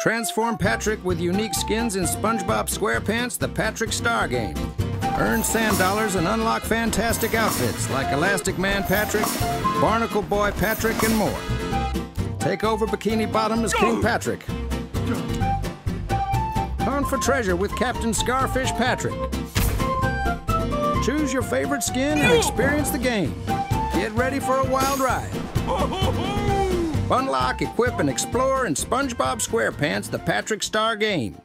Transform Patrick with unique skins in SpongeBob SquarePants The Patrick Star Game. Earn sand dollars and unlock fantastic outfits like Elastic Man Patrick, Barnacle Boy Patrick, and more. Take over Bikini Bottom as King Patrick. Hunt for treasure with Captain Scarfish Patrick. Choose your favorite skin and experience the game. Get ready for a wild ride. Unlock, equip, and explore in SpongeBob SquarePants The Patrick Star Game.